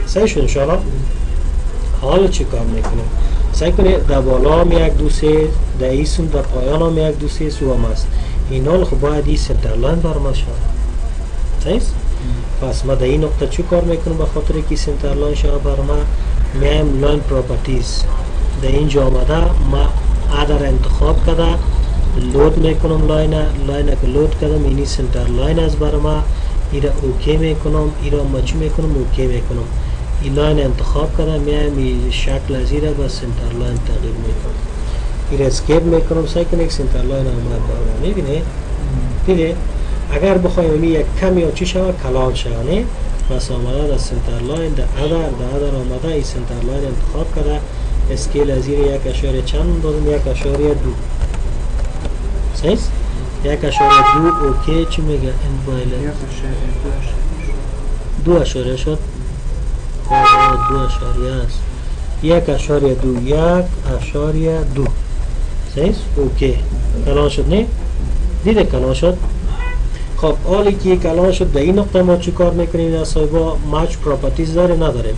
[SPEAKER 1] صحیح شد انشاءالله. حالا چی کار می‌کنیم سیل کنید در بالا هم یک دو سه در ایسون در پایان هم یک دو سه سو هم است. این حال خب باید این center line بر ما شد صحیح است؟ پس ما در این نقطه چی کار می‌کنم به خاطر که center line شد بر ما میایم line properties در اینجا آمده ما other انتخاب کرده load می‌کنم line line که load کردم اینی center line از بر ما ایرا OK می‌کنم ایرا ما چی می‌کنم؟ OK می‌کنم. این line انتخاب کردم میایم این شکل از ایرا با center line تغییر می‌کنم. ایرا escape می‌کنم سیل کنم یک center line آمد بالا می‌بینه دیده اگر بخوایم یک کمی یا چی شود؟ کلان شود نه؟ پس آمده در center line در other در other آمده این center line انتخاب کرده. scale از زیر یک اشاره چند دادم یک اشاره دو. صحیح؟ یک اشاره دو OK چی میگه؟ این
[SPEAKER 3] اشاره دو اشاره
[SPEAKER 1] شد. آه، دو اشاره است. یک اشاره دو یک اشاره دو. است؟ اوکی. کلان شد نه؟ دیده کلان شد؟ خب حالی که کلان شد در این نقطه ما چی کار می‌کنیم؟ در صاحبا مچ پراپرتیز داره نداریم؟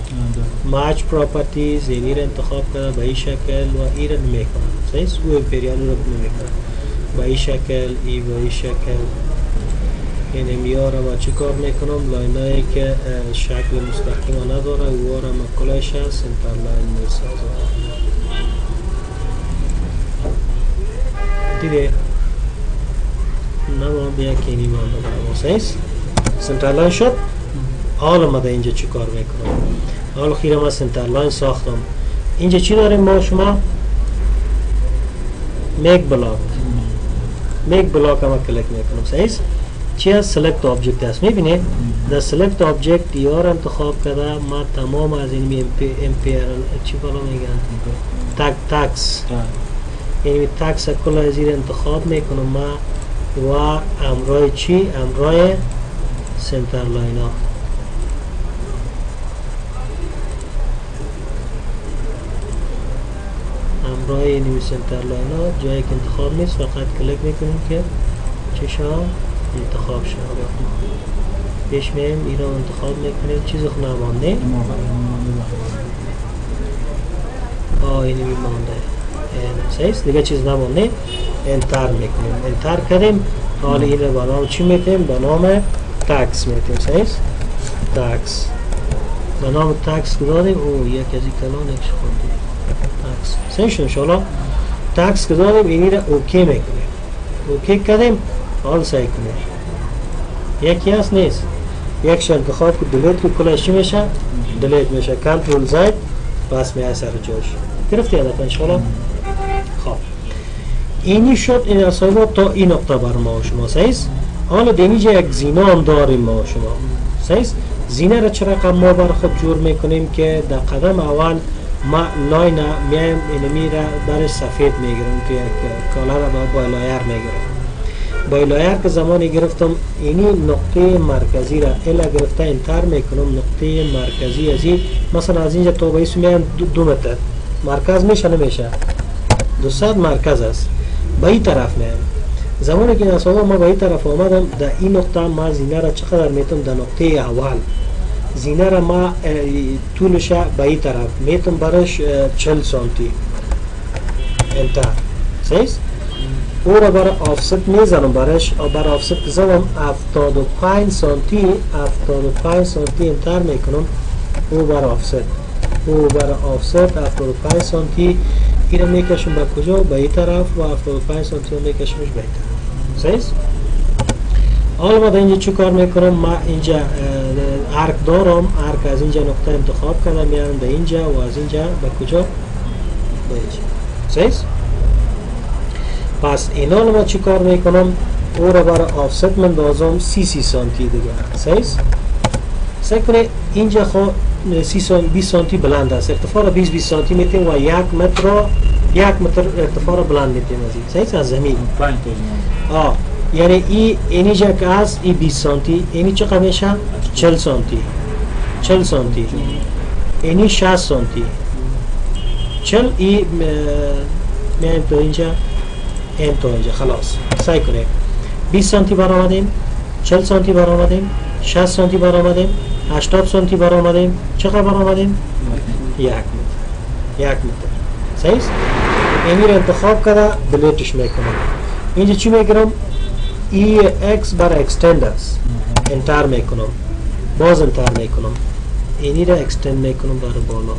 [SPEAKER 1] مچ پراپرتیز اینی رو انتخاب کرده به این شکل و این رو می‌کنه صحیح است؟ او امپریال رو نمی‌کنه به این شکل ای به این شکل. یعنی میاره و چی کار می‌کنم؟ لاینایی که شکل مستقیم نداره. او را مکلش هست انتر لاین می‌سازم دیده نما بیا اینی مانده برام صحیح است center line شد. حالا ما در اینجا چی کار می‌کنم؟ حالا خیره ما center line ساختم. اینجا چی داریم ما شما؟ make block. make block هم کلک می‌کنم. سیس چی هست select object هست می‌بینید در select object دیار انتخاب کرده ما تمام از این امپیر چی بالا میگن تک تکس یعنی تکس کل از این انتخاب می‌کنم. ما و امرای چی؟ امرای سنتر لاین ها. امرای یعنی سنتر لاین ها. جایی که انتخاب نیست فقط کلک می‌کنیم که چشا انتخاب شد. پیش میم رو انتخاب می‌کنیم چیز خو نمانده؟ آه اینی میمانده. سیست دیگه چیز نمانده. enter می‌کنیم. enter کردیم. حالا این به نام چی میتیم؟ به نام تکس میتیم. سیست تکس. به نام تکس که دادیم او یک از این کلان ایکش خوندیم تکس. سیست انشالله تکس که دادیم اینی رو OK می‌کنیم. OK کردیم. حال سیل کنیم یکی هست نیست. یک انتخاب که delete که کلش چی میشه دلیت میشه کنترل زد بس میه سر جاش. گرفتی هدف انشالله خب. اینی شد این اصابا تا این نقطه بر ما شما سیست حالا دینیجا یک زینه هم داریم ما شما. سیست زینه را چه رقم ما بر خود جور می‌کنیم که در قدم اول ما لاین میایم اینمی را برش سفید می‌گیرم که یک کالا را با لایر می‌گیرم با که زمانی گرفتم اینی نقطه مرکزی را. الا گرفته انتر می‌کنم نقطه مرکزی از این. مثلا از اینجا تا به میان دو, دو متر. مرکز میشه نمیشه؟ دو صد مرکز است. به این طرف میایم زمانی که اصابا ما به این طرف آمدم در این نقطه ما زینه را چقدر می‌تونم؟ در نقطه اول. زینه را ما طولش به این طرف. می‌تونم برش اه، چل سانتی. انتر صحیح است O را برای offset می‌زنم برش و برای offset زدم 75 سانتی 75 سانتی enter می‌کنم. O برای offset O برای offset 75 سانتی. این می‌کشم به کجا؟ به این طرف و 75 سانتی میکشمش به این طرف. سیست حالا در اینجا چی کار می‌کنم؟ ما اینجا arc دارم. arc از اینجا نقطه انتخاب کردم میارم به اینجا و از اینجا به کجا؟ به اینجا. سیست پس اینا رو ما چی کار می‌کنم؟ او را برای آفست من دازم سی سی سانتی دیگه. سیست سعی کنه اینجا خو سی سان 20 سانتی بلند است. ارتفاع را 20 20 سانتی میتیم و یک متر یک متر ارتفاع را بلند میتیم از این است؟ از زمین. آه. یعنی ای اینجا که هست ای 20 سانتی. اینی چقدر میشه؟ 40 سانتی. 40 سانتی. اینی 60 سانتی. 40 ای میایم تو اینجا. این تو اینجا خلاص. سعی کنیم. 20 سانتی بر آمدیم 40 سانتی بر آمدیم 60 سانتی بر آمدیم 80 سانتی بر آمدیم چقدر بر آمدیم یک متر. یک متر. است؟ اینی رو انتخاب کرده دلیتش می‌کنم اینجا چی می‌گیرم؟ ای اکس بر اکستند است enter می‌کنم. باز enter می‌کنم. اینی را extend می‌کنم بر بالا.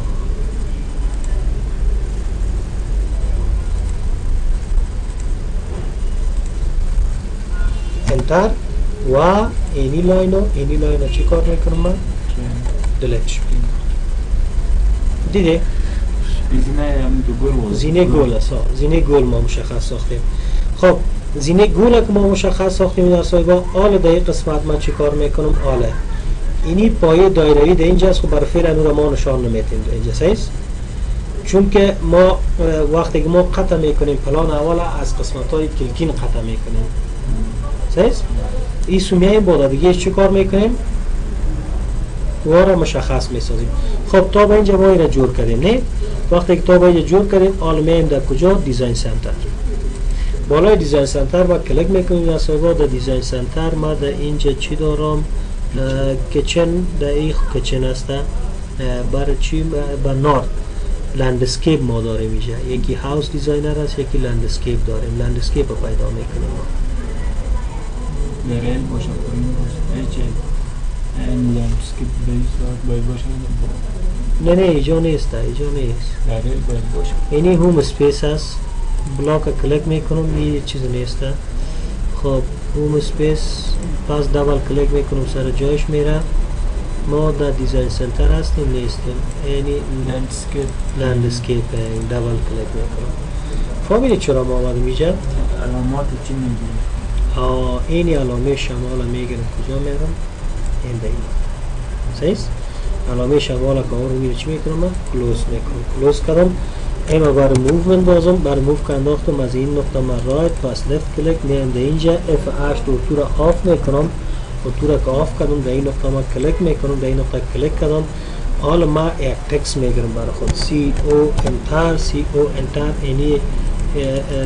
[SPEAKER 1] enter و اینی line و اینی line و چی کار می‌کنم من دیده
[SPEAKER 2] زینه گل
[SPEAKER 1] گل است. زینه گل ما مشخص ساختیم خب زینه گل که ما مشخص ساختیم در سایبا آل در این قسمت من چی کار می‌کنم آله اینی پایه دایره‌ای در اینجا است خب برای فعل انو را ما نشان نمیتیم در اینجا سیست چون که ما وقتی که ما قطع می‌کنیم پلان اول از قسمت های کلکین قطع می‌کنیم صحیح این سومیه بالا دیگه چی کار می‌کنیم؟ و را مشخص می‌سازیم. خب تا به اینجا ما این را جور کردیم نه؟ وقتی که تا به اینجا جور کردیم میایم در کجا؟ دیزاین سنتر. بالای دیزاین سنتر با کلیک می‌کنیم یا صاحبا در دیزاین سنتر ما در اینجا چی دارم؟ کچن در این کچن است. برای چی؟ بر نارد. لندسکیپ ما داریم اینجا. یکی هاوس دیزاینر است یکی لندسکیپ داریم. لندسکیپ رو پیدا می‌کنیم
[SPEAKER 2] در این باشه کنیم باشه ایچه این لمسکیپ بیس باید باشه؟
[SPEAKER 1] نه نه اینجا نیست اینجا نیست.
[SPEAKER 2] در این باید باشه.
[SPEAKER 1] اینی home space هست. block رو کلیک می‌کنم این چیز نیست. خب home space پس double click می‌کنم سر جایش میره. ما در design center هستیم نیستیم. یعنی
[SPEAKER 2] landscape
[SPEAKER 1] landscape double click می‌کنم. فهمیدید چرا ما آمدیم اینجا؟
[SPEAKER 2] علامات چی میگیم
[SPEAKER 1] این علامه شمال می‌گیرم. کجا میرم؟ این به این. است؟ علامه شمال که رو میره چی می‌کنم من؟ close می‌کنم. close کردم. رو برای movement بازم برای move که انداختم از این نقطه من right پس left click میام در اینجا. F 8 ortho رو off می‌کنم. رو که off کردم در این نقطه من کلیک می‌کنم در این نقطه کلیک کردم. حالا ما یک تکس می‌گیرم برای خود. CO enter CO enter اینی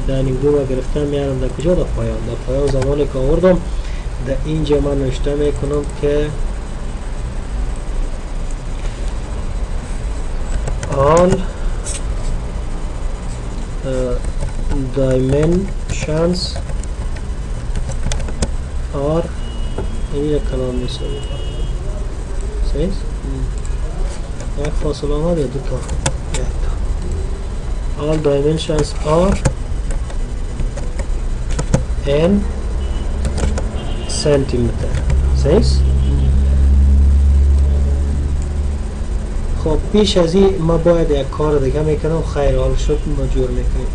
[SPEAKER 1] در این دو رو گرفتم میارم. در کجا؟ در پایان. در پایان زمانی که آوردم در اینجا من نوشته می‌کنم که all uh, dimensions are اینی را کلام می‌سازیم صحیح؟ یک فاصله آمد یا دو یک تا؟ All dimensions are in centimeter. صحیح خب پیش از این ما باید یک کار دیگه می‌کنم خیر حال شد ما جور می‌کنیم.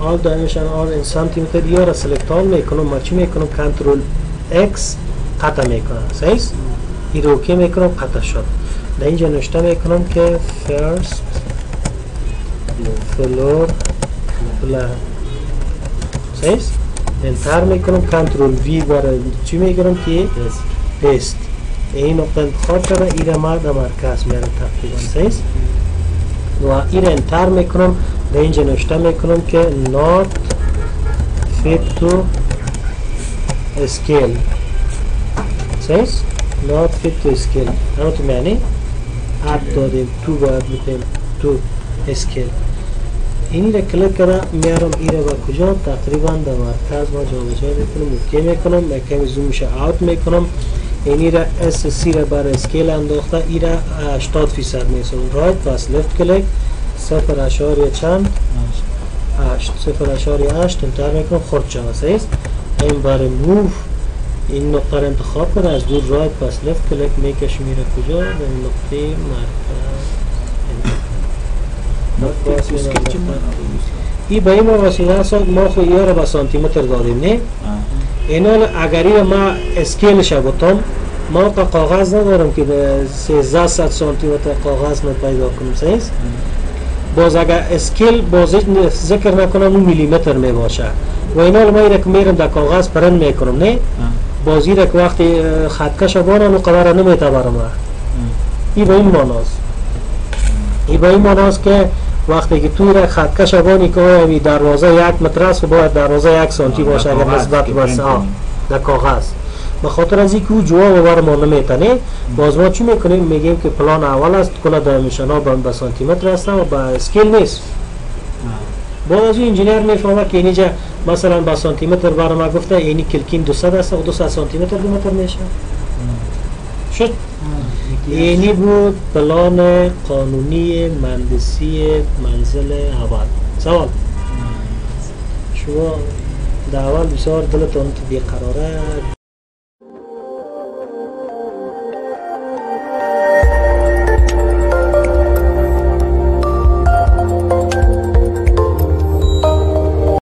[SPEAKER 1] all dimension all in centimeter یا را select all می‌کنم ما چی می‌کنم control X قطع می‌کنم صحیح این رو می‌کنم قطع شد. در اینجا نوشته می‌کنم که first floor plan صحیح انتر می‌کنم کنترل وی برای چی می‌گیرم که پیست این نقطه انتخاب کرده این را ما در مرکز میره تقریبا صحیح و این را انتر می‌کنم در اینجا نوشته می‌کنم که not fit to scale. صحیح not fit to scale. اما تو معنی اد دادیم تو باید بتیم تو scale اینی را کلیک کرده میارم این را با کجا؟ تقریبا در مرکز ما جابجا می‌کنم OK می‌کنم کمی zoom ش out می‌کنم. اینی را SC را بر scale انداخته ای را 80 فیصد می‌سازم right پس left click صفر اشاری چند؟ هشت. صفر اشاری هشت enter می‌کنم خورد شده صحیح این برای move این نقطه را انتخاب کنه از دور رایت پس لفت کلیک میکش میره کجا؟ به این نقطه مرکز. ای به این وسیله است ما خو یه را به سانتیمتر دادیم نه؟ اینا اگر ما اسکیلش بودم ما تا کاغذ ندارم که 13 سانتیمتر کاغذ ما پیدا کنیم صحیح باز اگر اسکیل باز ذکر نکنم اون میلیمتر می باشه. و اینا ما که میرم در کاغذ پرند می‌کنم نه؟ بازی را که وقتی خطکش بانم و قدر نمیتبرم. این به این ماناست این به این ماناست که وقتی که توی را خطکش بانی که آیا دروازه یک متر است باید دروازه یک سانتی باشه اگر نسبت به در کاغذ. به خاطر از اینکه او جواب بر ما نمیتنه باز ما چی می‌کنیم؟ میگیم که پلان اول است کل دایمنشن ها به سانتی متر هستن و به اسکیل نیست. باز از انجینیر می‌فهمه که اینجا مثلا به سانتی متر برای ما گفته اینی کلکین 200 است و 200 سانتی متر دو متر میشه. شد. اینی بود پلان قانونی مهندسی منزل اول. سوال. شما در اول بسیار دلتان بیقراره